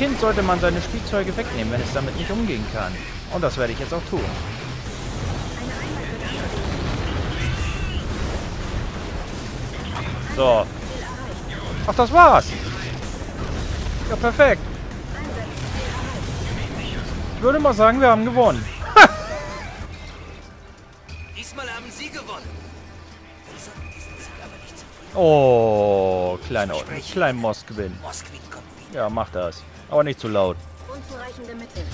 Kind sollte man seine Spielzeuge wegnehmen, wenn es damit nicht umgehen kann. Und das werde ich jetzt auch tun. So. Ach, das war's. Ja, perfekt. Ich würde mal sagen, wir haben gewonnen. Diesmal haben Sie gewonnen. Sie sollten diesen Sieg aber nicht zu früh. Oh, kleiner, klein kommt wieder. Ja, mach das. Aber nicht zu laut. Unzureichende Mittel.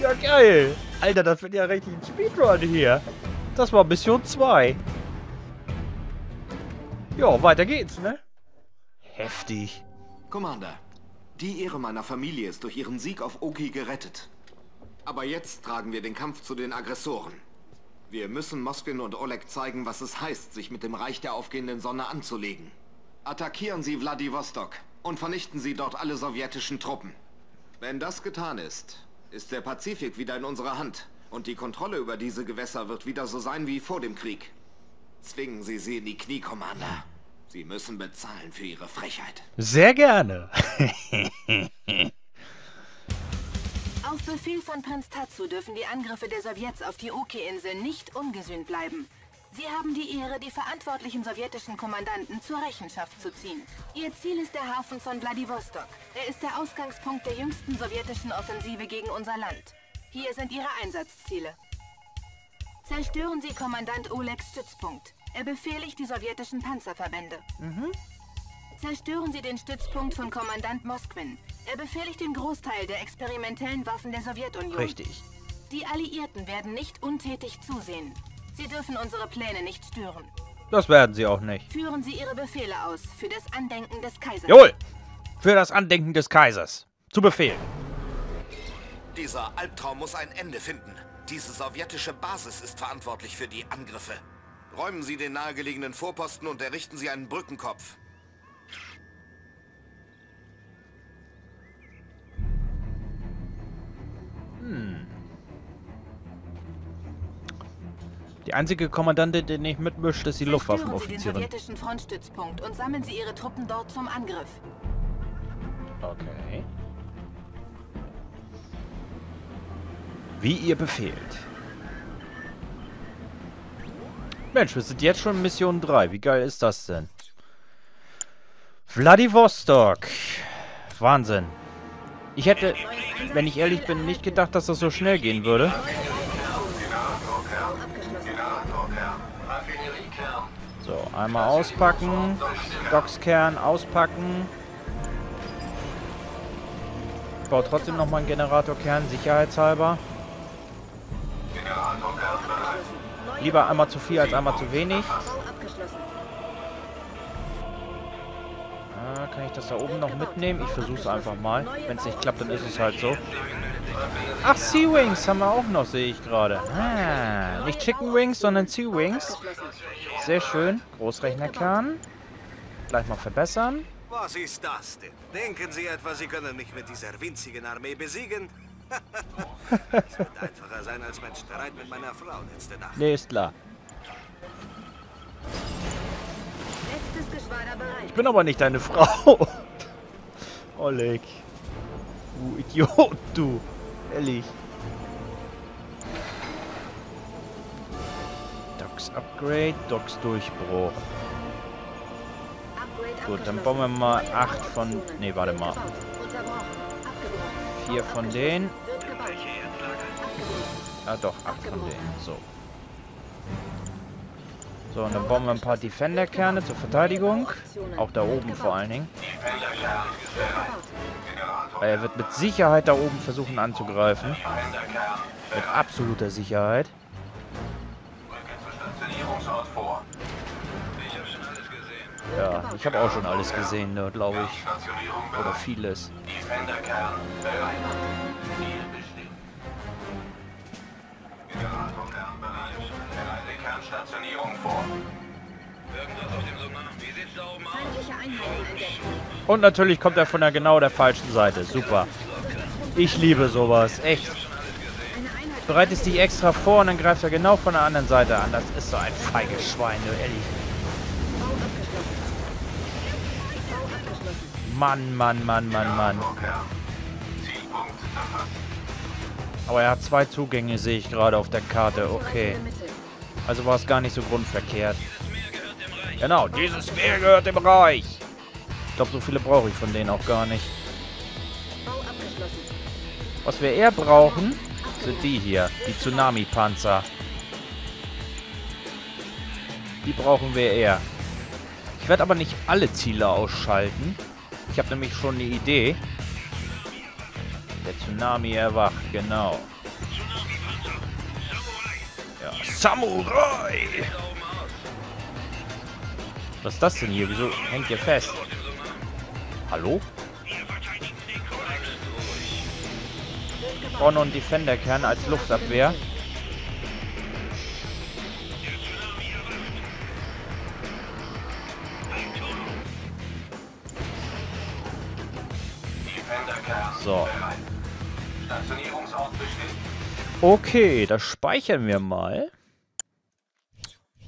Ja, geil. Alter, das wird ja richtig ein Speedrun hier. Das war Mission 2. Ja, weiter geht's, ne? Heftig. Commander, die Ehre meiner Familie ist durch ihren Sieg auf Oki gerettet. Aber jetzt tragen wir den Kampf zu den Aggressoren. Wir müssen Moskin und Oleg zeigen, was es heißt, sich mit dem Reich der aufgehenden Sonne anzulegen. Attackieren Sie Vladivostok und vernichten Sie dort alle sowjetischen Truppen. Wenn das getan ist, ist der Pazifik wieder in unserer Hand und die Kontrolle über diese Gewässer wird wieder so sein wie vor dem Krieg. Zwingen Sie sie in die Knie, Commander. Sie müssen bezahlen für Ihre Frechheit. Sehr gerne. Auf Befehl von Prinz Tatsu dürfen die Angriffe der Sowjets auf die Oki-Insel nicht ungesühnt bleiben. Sie haben die Ehre, die verantwortlichen sowjetischen Kommandanten zur Rechenschaft zu ziehen. Ihr Ziel ist der Hafen von Vladivostok. Er ist der Ausgangspunkt der jüngsten sowjetischen Offensive gegen unser Land. Hier sind Ihre Einsatzziele. Zerstören Sie Kommandant Olegs Stützpunkt. Er befehligt die sowjetischen Panzerverbände. Zerstören Sie den Stützpunkt von Kommandant Moskwin. Er befehligt den Großteil der experimentellen Waffen der Sowjetunion. Richtig. Die Alliierten werden nicht untätig zusehen. Sie dürfen unsere Pläne nicht stören. Das werden sie auch nicht. Führen Sie Ihre Befehle aus für das Andenken des Kaisers. Jawohl. Für das Andenken des Kaisers. Zu Befehl. Dieser Albtraum muss ein Ende finden. Diese sowjetische Basis ist verantwortlich für die Angriffe. Räumen Sie den nahegelegenen Vorposten und errichten Sie einen Brückenkopf. Die einzige Kommandantin, die nicht mitmischt, ist die Zerstören Sie den Luftwaffenoffizierin. sowjetischen Frontstützpunkt und sammeln Sie Ihre Truppen dort zum Angriff. Okay. Wie ihr befehlt. Mensch, wir sind jetzt schon in Mission 3. Wie geil ist das denn? Vladivostok. Wahnsinn. Ich hätte, wenn ich ehrlich bin, nicht gedacht, dass das so schnell gehen würde. Einmal auspacken. Dockskern auspacken. Ich baue trotzdem nochmal einen Generatorkern, sicherheitshalber. Lieber einmal zu viel als einmal zu wenig. Ah, kann ich das da oben noch mitnehmen? Ich versuche es einfach mal. Wenn es nicht klappt, dann ist es halt so. Ach, Sea Wings haben wir auch noch, sehe ich gerade. Ah, nicht Chicken Wings, sondern Sea Wings. Sehr schön. Großrechnerkern. Gleich mal verbessern. Was ist das denn? Denken Sie etwa, Sie können mich mit dieser winzigen Armee besiegen? Es wird einfacher sein als mein Streit mit meiner Frau letzte Nacht. Nee, ist klar. Ich bin aber nicht deine Frau. Oleg. Du Idiot, du. Ehrlich. Docks Upgrade, Docks Durchbruch. Gut, dann bauen wir mal Neue acht von- Operationen. nee, warte mal. Gebaut. Unterbrochen. Abgebrochen. Vier Bau von abgeschlossen. denen. Ah doch, acht von denen. So. So, und dann bauen wir ein paar Defender-Kerne zur Verteidigung. Auch da oben vor allen Dingen. Weil er wird mit Sicherheit da oben versuchen anzugreifen. Mit absoluter Sicherheit. Ja, ich habe auch schon alles gesehen, ne, glaube ich. Oder vieles. Und natürlich kommt er von der genau der falschen Seite. Super. Ich liebe sowas. Echt. Bereitest dich extra vor und dann greift er genau von der anderen Seite an. Das ist so ein feiges Schwein, du ehrlich. Mann, Mann, Mann, Mann, Mann. Aber er hat zwei Zugänge, sehe ich gerade auf der Karte. Okay. Also war es gar nicht so grundverkehrt. Genau, dieses Meer gehört dem Reich. Ich glaube, so viele brauche ich von denen auch gar nicht. Was wir eher brauchen, sind die hier. Die Tsunami-Panzer. Die brauchen wir eher. Ich werde aber nicht alle Ziele ausschalten. Ich habe nämlich schon eine Idee. Der Tsunami erwacht, genau. Ja, Samurai! Was ist das denn hier? Wieso hängt ihr fest? Hallo? Noch einen Defender-Kern als Luftabwehr. So. Okay, das speichern wir mal.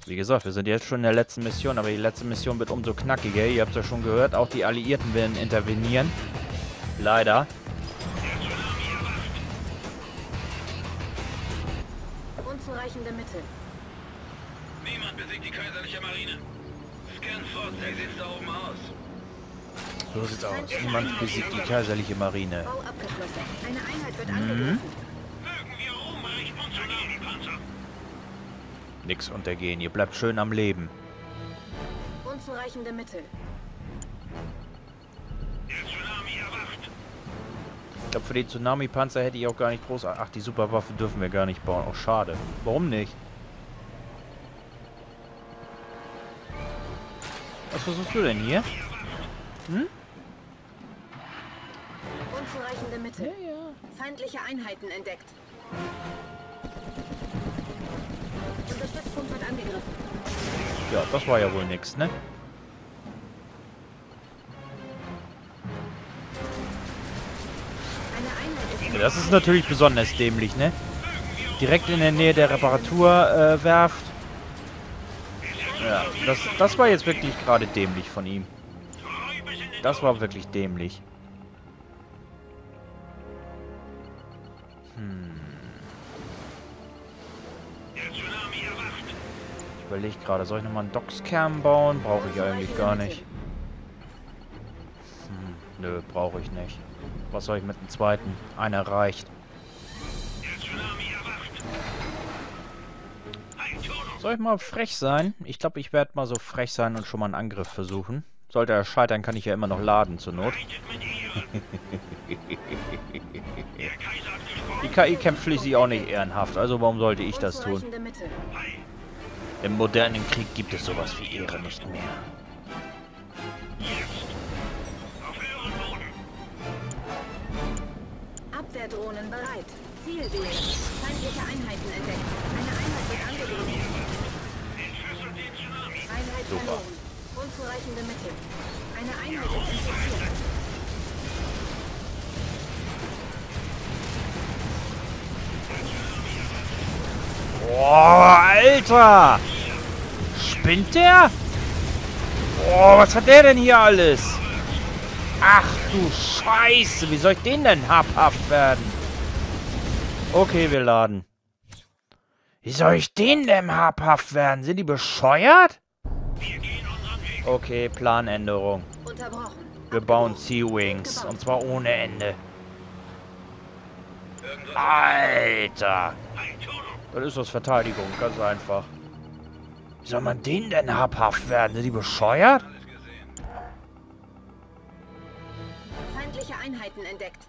Wie gesagt, wir sind jetzt schon in der letzten Mission, aber die letzte Mission wird umso knackiger. Ihr habt es ja schon gehört, auch die Alliierten werden intervenieren. Leider. Unzureichende Mittel. Niemand besiegt die kaiserliche Marine. Scanford, wie sieht's da oben aus? So sieht's aus. Niemand besiegt die kaiserliche Marine. Bau abgeschlossen. Eine Einheit wird Mhm. Nix untergehen. Ihr bleibt schön am Leben. Unzureichende Mittel. Der Tsunami erwacht. Ich glaube, für die Tsunami-Panzer hätte ich auch gar nicht groß... Ach, die Superwaffe dürfen wir gar nicht bauen. Auch schade. Warum nicht? Was versuchst du denn hier? Unzureichende Mittel. Feindliche Einheiten entdeckt. Unterstützpunkt wird angegriffen. Ja, das war ja wohl nix, ne? Das ist natürlich besonders dämlich, ne? Direkt in der Nähe der Reparaturwerft. Äh, ja, das, das war jetzt wirklich gerade dämlich von ihm. Das war wirklich dämlich. Ich überlege gerade, soll ich nochmal einen Dockskern bauen? Brauche ich eigentlich gar nicht. Hm, nö, brauche ich nicht. Was soll ich mit dem zweiten? Einer reicht. Soll ich mal frech sein? Ich glaube, ich werde mal so frech sein und schon mal einen Angriff versuchen. Sollte er scheitern, kann ich ja immer noch laden zur Not. Die KI kämpft schließlich auch nicht ehrenhaft, also warum sollte ich das tun? Im modernen Krieg gibt es sowas wie Ehre nicht mehr. Abwehrdrohnen bereit. Ziel wählen. Feindliche Einheiten entdeckt. Eine Einheit wird angegriffen. Einheit Super. verloren. Unzureichende Mittel. Eine Einheit ist infiziert. Boah, Alter! Spinnt der? Boah, was hat der denn hier alles? Ach du Scheiße, wie soll ich den denn habhaft werden? Okay, wir laden. Wie soll ich den denn habhaft werden? Sind die bescheuert? Okay, Planänderung. Wir bauen Sea-Wings. Und zwar ohne Ende. Alter! Das ist das Verteidigung, ganz einfach. Wie soll man den denn habhaft werden? Sind die bescheuert? Einheiten entdeckt.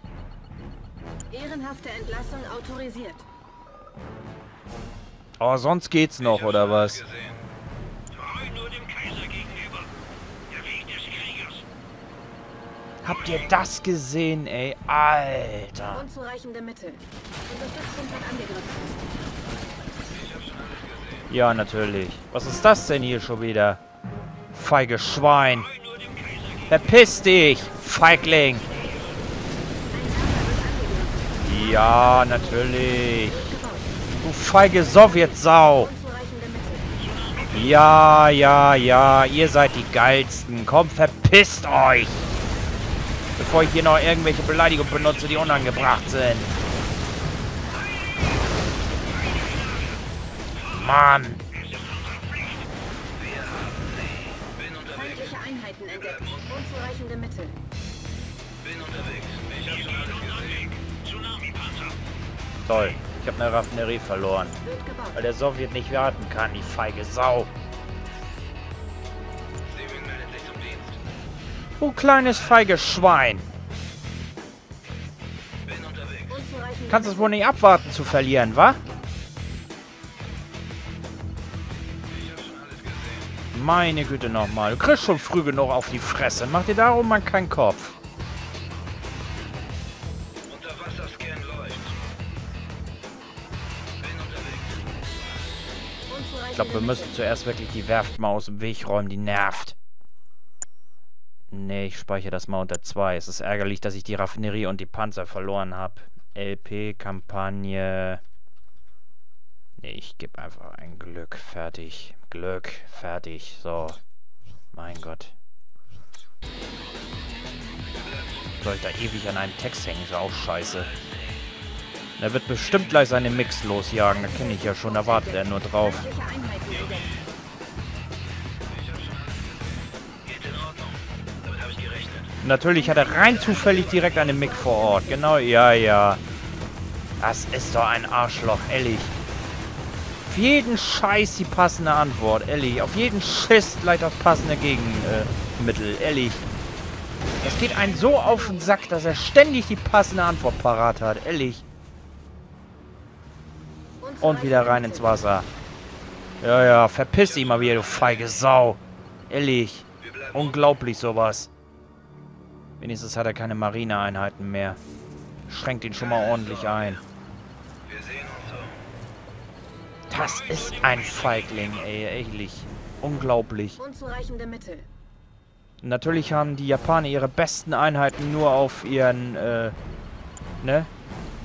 Ehrenhafte Entlassung autorisiert. Aber sonst geht's noch, oder was? Habt ihr das gesehen, ey? Alter. Unzureichende Mittel. Unterstützung wird angegriffen. Ja, natürlich. Was ist das denn hier schon wieder? Feige Schwein. Verpiss dich, Feigling. Ja, natürlich. Du feige Sowjetsau. Ja, ja, ja. Ihr seid die geilsten. Komm, verpisst euch. Bevor ich hier noch irgendwelche Beleidigungen benutze, die unangebracht sind. Mann. Feindliche Einheiten entdeckt. Unzureichende Mittel. Bin unterwegs. Toll. Ich habe eine Raffinerie verloren. Weil der Sowjet nicht warten kann, die feige Sau. Du kleines feiges Schwein. Kannst es wohl nicht abwarten zu verlieren, wa? Meine Güte nochmal. Du kriegst schon früh genug auf die Fresse. Mach dir darum mal keinen Kopf. Glaube, wir müssen zuerst wirklich die Werft mal aus dem Weg räumen. Die nervt. Nee, ich speichere das mal unter 2. Es ist ärgerlich, dass ich die Raffinerie und die Panzer verloren habe. LP, Kampagne. Nee, ich gebe einfach ein Glück. Fertig. Glück. Fertig. So. Mein Gott. Soll ich da ewig an einem Text hängen? Ist auch scheiße. Er wird bestimmt gleich seine Mix losjagen. Da kenne ich ja schon. Da wartet er nur drauf. Natürlich hat er rein zufällig direkt eine Mick vor Ort. Genau, ja, ja. Das ist doch ein Arschloch, ehrlich. Auf jeden Scheiß die passende Antwort, ehrlich. Auf jeden Schiss gleich das passende Gegenmittel, ehrlich. Das geht einen so auf den Sack, dass er ständig die passende Antwort parat hat, ehrlich. Und wieder rein ins Wasser. Ja, ja, verpiss dich mal wieder, du feige Sau. Ehrlich. Unglaublich sowas. Wenigstens hat er keine Marineeinheiten mehr. Schränkt ihn schon mal ordentlich ein. Wir sehen uns so. Das ist ein Feigling, ey, ehrlich. Unglaublich. Unzureichende Mittel. Natürlich haben die Japaner ihre besten Einheiten nur auf ihren, äh, ne?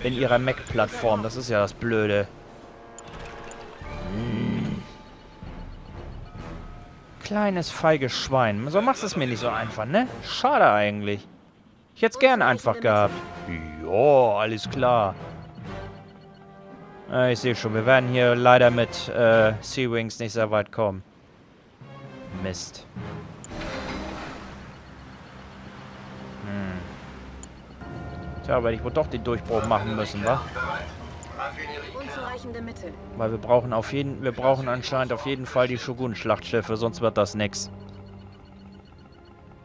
In ihrer Mech-Plattform. Das ist ja das Blöde. Kleines feiges Schwein. So machst du es mir nicht so einfach, ne? Schade eigentlich. Ich hätte es gern einfach gehabt. Ja, alles klar. Äh, ich sehe schon, wir werden hier leider mit äh, Sea Wings nicht sehr weit kommen. Mist. Hm. Tja, werde ich wohl doch den Durchbruch machen müssen, wa? Unzureichende Mittel. Weil wir brauchen auf jeden, wir brauchen anscheinend auf jeden Fall die Shogun-Schlachtschiffe, sonst wird das nix.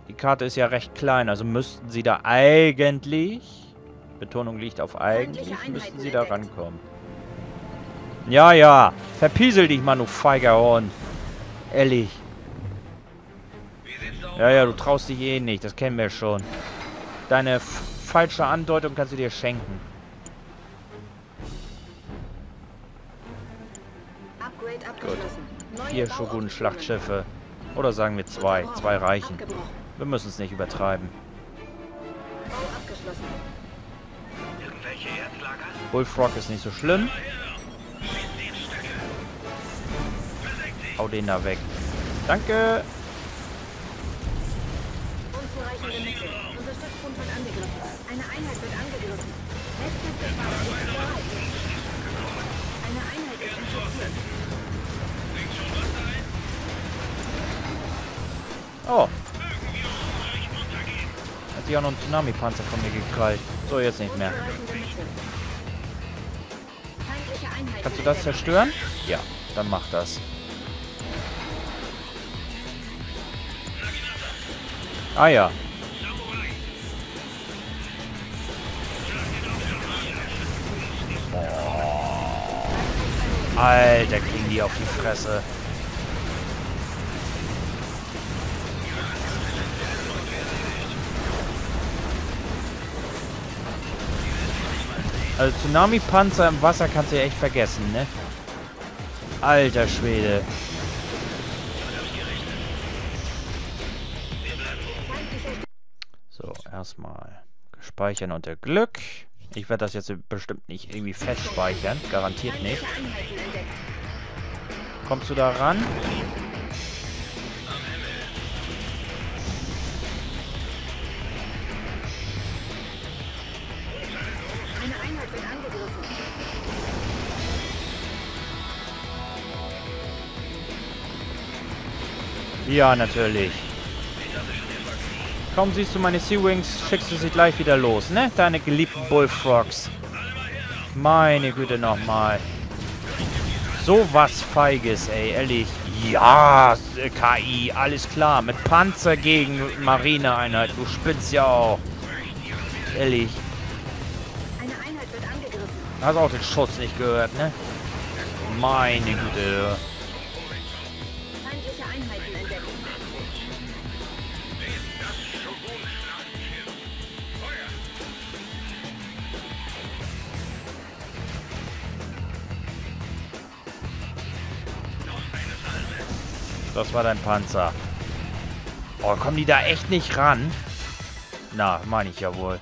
Die Karte ist ja recht klein, also müssten sie da eigentlich, Betonung liegt auf eigentlich, müssten sie da rankommen. Ja, ja, verpiesel dich, Mann, du feiger Hund. Ehrlich. Ja, ja, du traust dich eh nicht, das kennen wir schon. Deine falsche Andeutung kannst du dir schenken. Neue Vier. Shogun-Schlachtschiffe. Oder sagen wir zwei. Zwei reichen. Wir müssen es nicht übertreiben. Bullfrog ist nicht so schlimm. Hau den da weg. Danke. Unzureichende Mittel. Unterstützung wird angegriffen. Eine Einheit wird angegriffen. Letztes Gefahr Oh. Hat sich auch noch ein Tsunami-Panzer von mir gekrallt. So, jetzt nicht mehr. Kannst du das zerstören? Ja, dann mach das. Ah ja. Oh. Alter, kriegen die auf die Fresse. Also Tsunami-Panzer im Wasser kannst du ja echt vergessen, ne? Alter Schwede. So, erstmal speichern unter Glück. Ich werde das jetzt bestimmt nicht irgendwie festspeichern. Garantiert nicht. Kommst du da ran? Ja, natürlich. Kaum siehst du meine Sea-Wings, schickst du sie gleich wieder los, ne? Deine geliebten Bullfrogs. Meine Güte nochmal. So was Feiges, ey, ehrlich. Ja, KI, alles klar. Mit Panzer gegen Marineeinheit. Du spinnst ja auch. Ehrlich. Eine Einheit wird angegriffen. Hast auch den Schuss nicht gehört, ne? Meine Güte. Das war dein Panzer. Oh, kommen die da echt nicht ran? Na, meine ich ja wohl.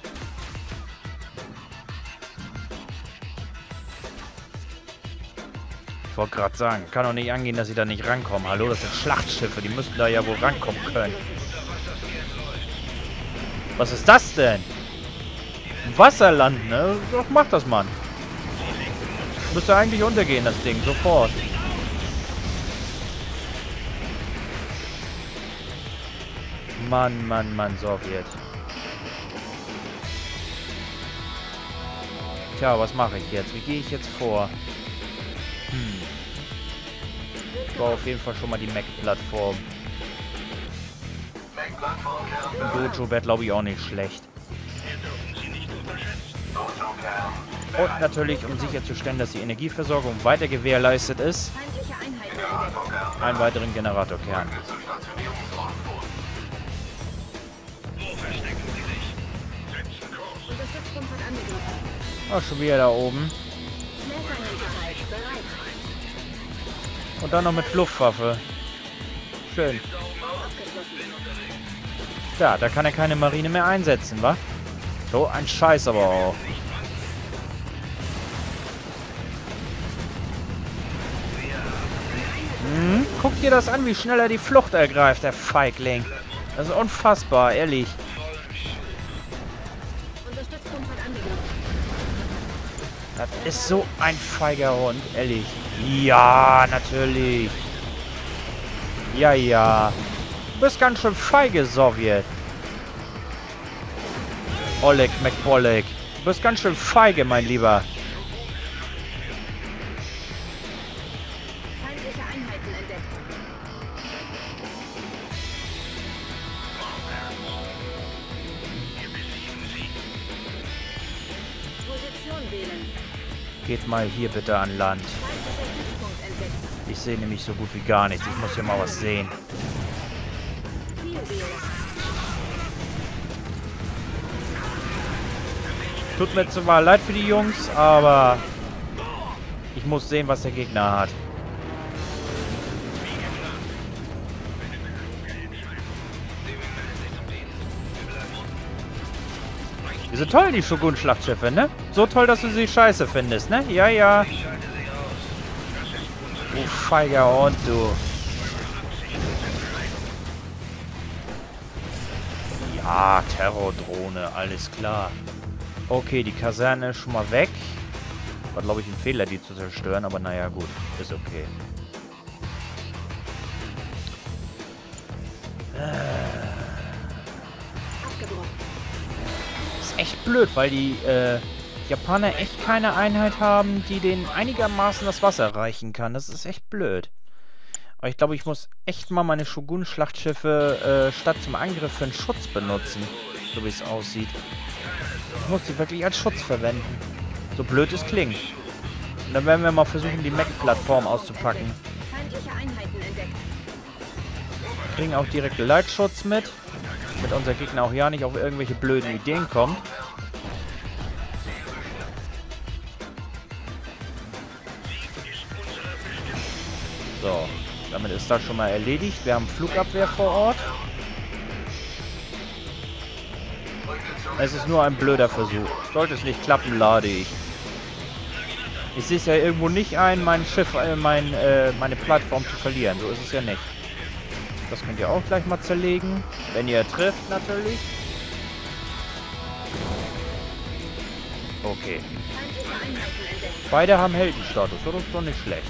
Ich wollte gerade sagen, kann doch nicht angehen, dass sie da nicht rankommen. Hallo, das sind Schlachtschiffe, die müssten da ja wohl rankommen können. Was ist das denn? Wasserland, ne? Doch, mach das, Mann. Müsste eigentlich untergehen, das Ding, sofort. Mann, Mann, Mann, Sowjet. Tja, was mache ich jetzt? Wie gehe ich jetzt vor? Hm. Ich baue auf jeden Fall schon mal die Mac-Plattform. Ein Dojo wäre, glaube ich, auch nicht schlecht. Und natürlich, um sicherzustellen, dass die Energieversorgung weiter gewährleistet ist, einen weiteren Generatorkern. Oh, schon wieder da oben. Und dann noch mit Luftwaffe. Schön. Ja, da kann er keine Marine mehr einsetzen, wa? So ein Scheiß aber auch. Hm, guck dir das an, wie schnell er die Flucht ergreift, der Feigling. Das ist unfassbar, ehrlich. Ist so ein feiger Hund, ehrlich. Ja, natürlich. Ja, ja. Du bist ganz schön feige, Sowjet. Oleg McBollek. Du bist ganz schön feige, mein Lieber. Geht mal hier bitte an Land. Ich sehe nämlich so gut wie gar nichts. Ich muss hier mal was sehen. Tut mir zwar leid für die Jungs, aber ich muss sehen, was der Gegner hat. Die sind toll, die Shogun-Schlachtschiffe, ne? So toll, dass du sie scheiße findest, ne? Ja, ja. Du feiger Hund, du. Ja, Terrordrohne, alles klar. Okay, die Kaserne ist schon mal weg. War, glaube ich, ein Fehler, die zu zerstören, aber naja, gut. Ist okay. Echt blöd, weil die äh, Japaner echt keine Einheit haben, die denen einigermaßen das Wasser reichen kann. Das ist echt blöd. Aber ich glaube, ich muss echt mal meine Shogun-Schlachtschiffe äh, statt zum Angriff für einen Schutz benutzen. So wie es aussieht. Ich muss sie wirklich als Schutz verwenden. So blöd es klingt. Und dann werden wir mal versuchen, die Mech-Plattform auszupacken. Kriegen auch direkt Leitschutz mit. Damit unser Gegner auch ja nicht auf irgendwelche blöden Ideen kommt. So, damit ist das schon mal erledigt. Wir haben Flugabwehr vor Ort. Es ist nur ein blöder Versuch. Sollte es nicht klappen, lade ich. Ich sehe es ja irgendwo nicht ein, mein Schiff, äh, mein, äh, meine Plattform zu verlieren. So ist es ja nicht. Das könnt ihr auch gleich mal zerlegen. Wenn ihr trifft, natürlich. Okay. Beide haben Heldenstatus. Das ist doch nicht schlecht.